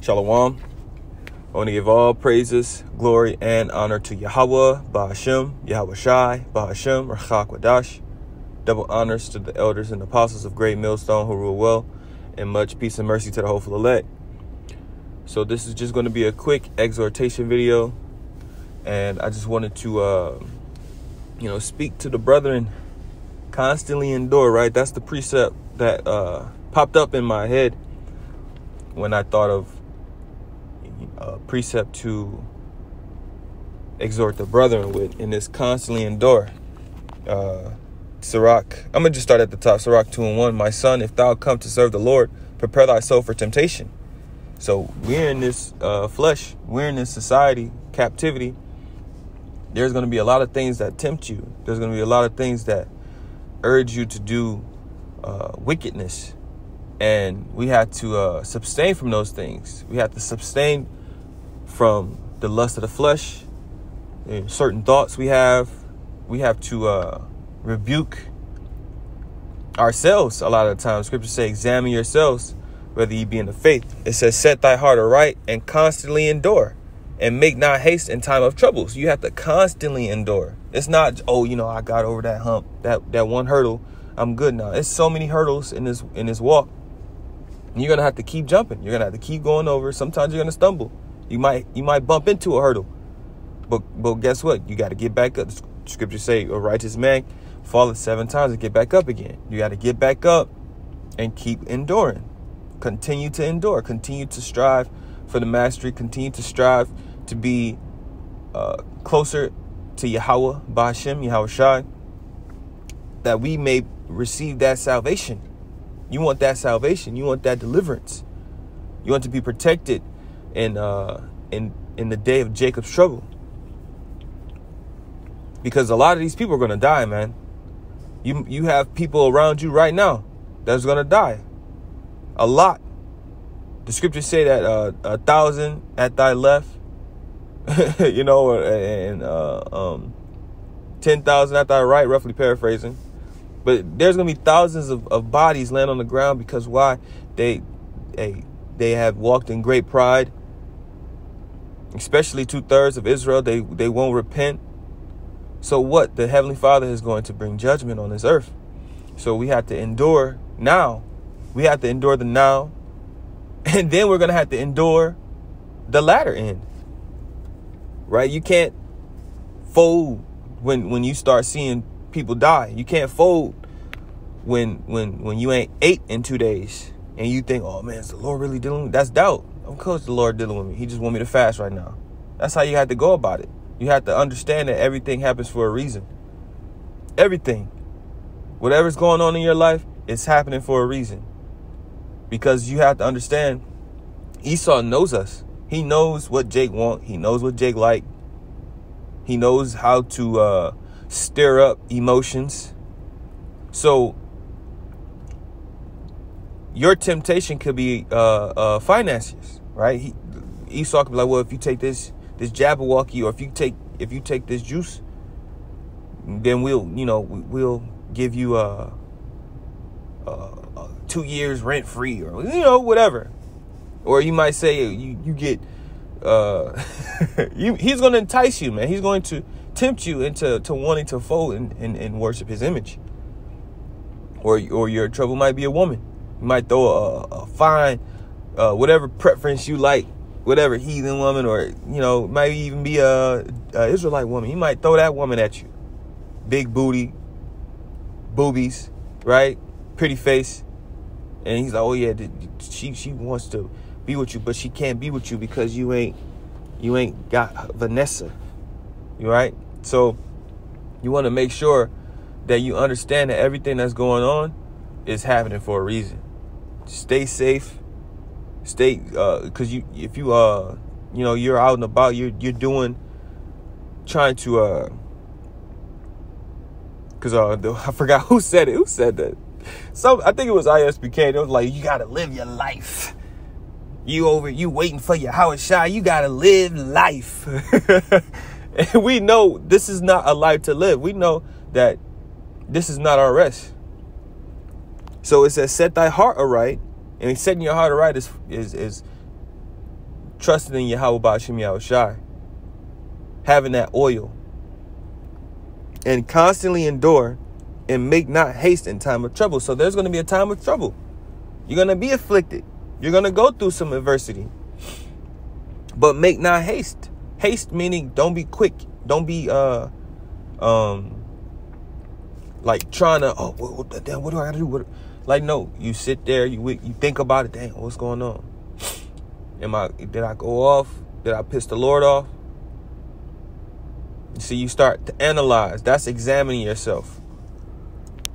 Shalom. I want to give all praises, glory, and honor to Yahweh, Bahashem, Yahweh Shai, Bahashem, Rachak Wadash. Double honors to the elders and apostles of Great Millstone who rule well, and much peace and mercy to the hopeful elect. So this is just going to be a quick exhortation video, and I just wanted to, uh, you know, speak to the brethren. Constantly endure, right? That's the precept that uh, popped up in my head when I thought of a precept to exhort the brethren with, and this constantly endure. Uh, Sirach, I'm gonna just start at the top. Sirach 2 and 1. My son, if thou come to serve the Lord, prepare thyself for temptation. So we're in this uh, flesh, we're in this society, captivity. There's gonna be a lot of things that tempt you. There's gonna be a lot of things that urge you to do uh, wickedness and we had to uh, sustain from those things. We had to sustain from the lust of the flesh, certain thoughts we have. We have to uh, rebuke ourselves a lot of the times. Scripture say, examine yourselves, whether ye be in the faith. It says, set thy heart aright and constantly endure and make not haste in time of troubles. You have to constantly endure. It's not, oh, you know, I got over that hump, that, that one hurdle. I'm good now. It's so many hurdles in this in this walk you're gonna have to keep jumping. You're gonna have to keep going over. Sometimes you're gonna stumble. You might you might bump into a hurdle. But but guess what? You gotta get back up. The scripture say a righteous man falleth seven times and get back up again. You gotta get back up and keep enduring. Continue to endure. Continue to strive for the mastery. Continue to strive to be uh, closer to Yahweh, Bahashem, Yahweh Shai, that we may receive that salvation you want that salvation. You want that deliverance. You want to be protected in uh, in in the day of Jacob's trouble. Because a lot of these people are going to die, man. You you have people around you right now that's going to die. A lot. The scriptures say that uh, a thousand at thy left, you know, and uh, um, ten thousand at thy right, roughly paraphrasing but there's gonna be thousands of, of bodies land on the ground because why? They they they have walked in great pride. Especially two thirds of Israel, they they won't repent. So what? The Heavenly Father is going to bring judgment on this earth. So we have to endure now. We have to endure the now. And then we're gonna have to endure the latter end. Right? You can't fold when when you start seeing people die. You can't fold when when when you ain't ate in two days and you think, oh man, is the Lord really dealing? That's doubt. Of course the Lord dealing with me. He just want me to fast right now. That's how you have to go about it. You have to understand that everything happens for a reason. Everything. Whatever's going on in your life, it's happening for a reason. Because you have to understand, Esau knows us. He knows what Jake want. He knows what Jake like. He knows how to uh, stir up emotions. So your temptation could be uh, uh, finances, right? He, Esau could be like, well, if you take this this Jabberwocky, or if you take if you take this juice, then we'll you know we'll give you a, a, a two years rent free, or you know whatever. Or you might say you you get uh, you, he's going to entice you, man. He's going to tempt you into to wanting to fold and, and, and worship his image. Or or your trouble might be a woman. You might throw a, a fine, uh, whatever preference you like, whatever heathen woman, or you know, might even be a, a Israelite woman. He might throw that woman at you, big booty, boobies, right, pretty face, and he's like, oh yeah, she she wants to be with you, but she can't be with you because you ain't you ain't got Vanessa, you right? So you want to make sure that you understand that everything that's going on is happening for a reason stay safe. Stay uh because you if you uh you know you're out and about, you're you're doing trying to uh because uh I forgot who said it. Who said that? So I think it was ISBK. It was like you gotta live your life. You over you waiting for your Howard Shy. You gotta live life. and we know this is not a life to live. We know that this is not our rest. So it says, set thy heart aright. And setting your heart right is, is, is trusting in Yahweh Bashim Shai, having that oil, and constantly endure and make not haste in time of trouble. So there's going to be a time of trouble. You're going to be afflicted. You're going to go through some adversity. But make not haste. Haste meaning don't be quick. Don't be uh um like trying to oh what, what, damn, what do I gotta do? What, like no, you sit there, you you think about it. Dang, what's going on? Am I did I go off? Did I piss the Lord off? See, you start to analyze. That's examining yourself.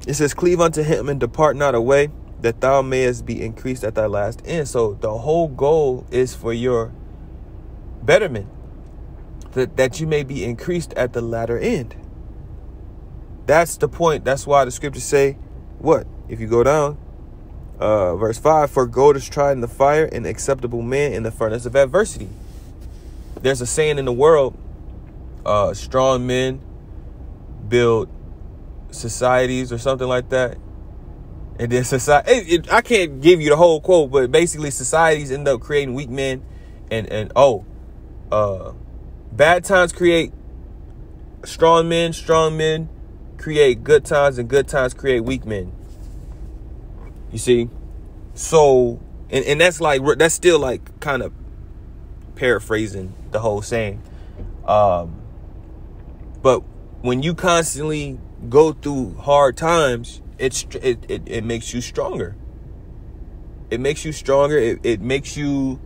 It says, Cleave unto him and depart not away, that thou mayest be increased at thy last end. So the whole goal is for your betterment, that, that you may be increased at the latter end. That's the point. That's why the scriptures say, what? If you go down, uh, verse 5 For gold is tried in the fire, and acceptable man in the furnace of adversity. There's a saying in the world uh, strong men build societies or something like that. And then society, it, it, I can't give you the whole quote, but basically societies end up creating weak men, and and oh, uh, bad times create strong men, strong men create good times, and good times create weak men. You see, so and and that's like that's still like kind of paraphrasing the whole saying. Um, but when you constantly go through hard times, it's it, it, it makes you stronger. It makes you stronger. It, it makes you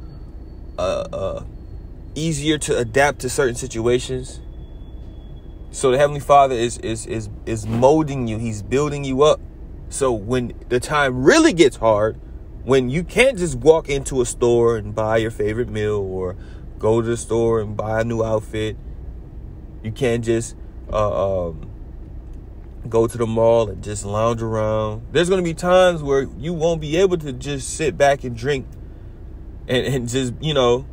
uh, uh, easier to adapt to certain situations. So the Heavenly Father is is is is molding you. He's building you up. So when the time really gets hard, when you can't just walk into a store and buy your favorite meal or go to the store and buy a new outfit, you can't just uh, um, go to the mall and just lounge around. There's going to be times where you won't be able to just sit back and drink and, and just, you know,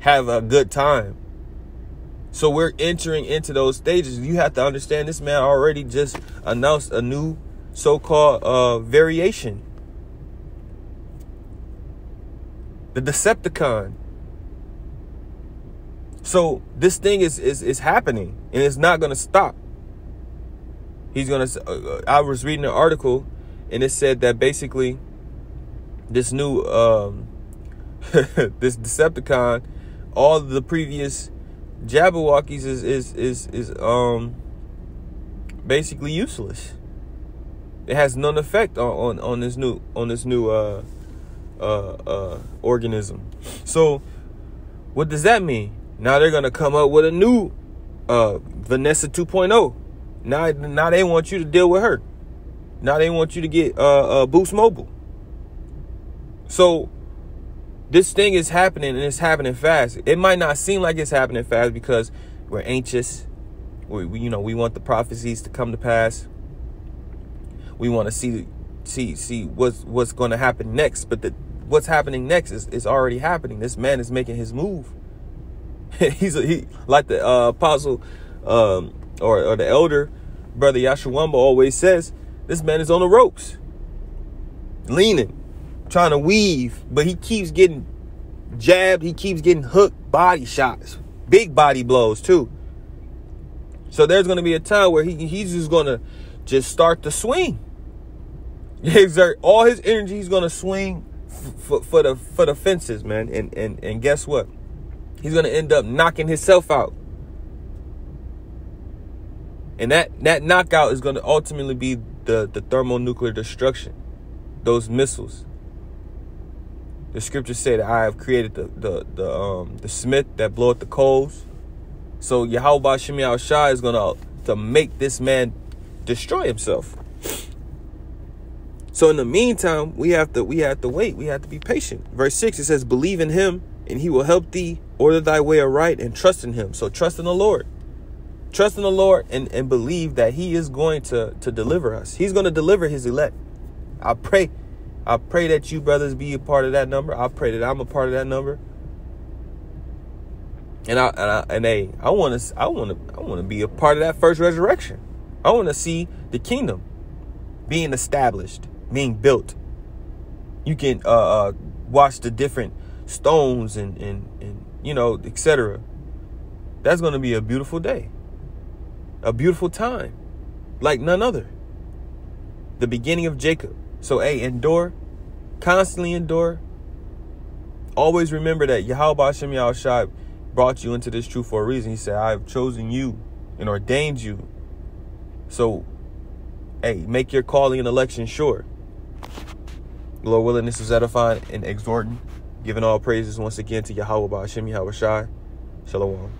have a good time. So we're entering into those stages. You have to understand this man already just announced a new so-called uh, variation. The Decepticon. So this thing is is is happening and it's not going to stop. He's going to uh, I was reading an article and it said that basically this new um this Decepticon all the previous Jabberwockies is is is is um basically useless. It has none effect on, on, on this new on this new uh uh uh organism. So what does that mean? Now they're gonna come up with a new uh, Vanessa 2.0. Now, now they want you to deal with her. Now they want you to get uh, uh, Boost Mobile. So this thing is happening and it's happening fast. It might not seem like it's happening fast because we're anxious. We, we you know we want the prophecies to come to pass. We want to see see see what's what's going to happen next. But the what's happening next is, is already happening. This man is making his move. he's a, he like the uh, apostle um, or, or the elder brother Yashawamba always says. This man is on the ropes, leaning, trying to weave, but he keeps getting jabbed. He keeps getting hooked body shots, big body blows too. So there's going to be a time where he he's just going to just start to swing. Exert all his energy. He's to swing for, for the for the fences, man. And and and guess what? he's to end up knocking himself out. And that, that knockout is to ultimately be the, the thermonuclear destruction, those missiles. The scriptures say that I have created the the the um the smith that bloweth the coals. So Yahweh Shemi Shai is gonna to make this man destroy himself. So in the meantime, we have to we have to wait. We have to be patient. Verse six it says, "Believe in Him, and He will help thee Order thy way aright and trust in him. So trust in the Lord. Trust in the Lord and, and believe that he is going to, to deliver us. He's going to deliver his elect. I pray. I pray that you brothers be a part of that number. I pray that I'm a part of that number. And I and I and hey, I want to I want to I want to be a part of that first resurrection. I want to see the kingdom being established, being built. You can uh, uh, watch the different stones and and and you know, etc. That's going to be a beautiful day. A beautiful time. Like none other. The beginning of Jacob. So, hey, endure. Constantly endure. Always remember that Yahweh Hashem Yahushua brought you into this truth for a reason. He said, I have chosen you and ordained you. So, hey, make your calling and election sure. Lord willing, this is edifying and exhorting, giving all praises once again to Yahweh Hashem Yahweh Shai. Shalom.